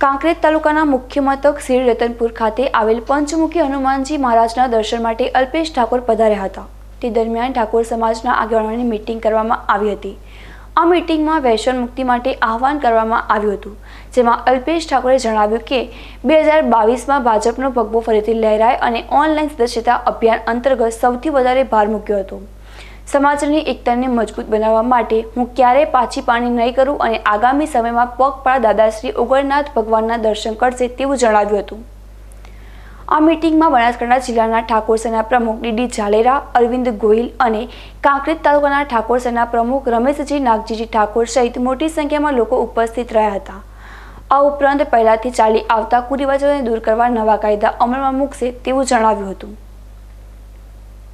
કાંકરેજ તાલુકાના મુખ્ય મથક શ્રી રતનપુર ખાતે આવેલ પંચમુખી હનુમાનજી મહારાજના દર્શન માટે અલ્પેશ ઠાકોર પધાર્યા હતા. તે દરમિયાન ઠાકોર સમાજના આગેવાનોની મીટિંગ કરવામાં આવી હતી. આ મીટિંગમાં વ્યસન મુક્તિ માટે આહવાન કરવામાં આવ્યું હતું. જેમાં અલ્પેશ ઠાકોરે જણાવ્યું કે, બે હજાર બાવીસમાં ભાજપનો ભગવો ફરીથી લહેરાય અને ઓનલાઈન સદસ્યતા અભિયાન અંતર્ગત સૌથી વધારે ભાર મૂક્યો હતો. સમાજની એકતાને મજબૂત બનાવવા માટે હું ક્યારેય પાછી પાણી નહીં કરું અને આગામી સમયમાં પગપાળા દાદાશ્રી ઉગરનાથ ભગવાનના દર્શન કરશે તેવું જણાવ્યું હતું. આ મિટિંગમાં બનાસકાંઠા જિલ્લાના ઠાકોર સેના પ્રમુખ ડીડી ઝાલેરા, અરવિંદ ગોહિલ અને કાંકરેજ તાલુકાના ઠાકોર સેના પ્રમુખ રમેશજી નાગજીજી ઠાકોર સહિત મોટી સંખ્યામાં લોકો ઉપસ્થિત રહ્યા હતા. આ ઉપરાંત પહેલાથી ચાલી આવતા કુરિવાજોને દૂર કરવા નવા કાયદા અમલમાં મૂકશે તેવું જણાવ્યું હતું.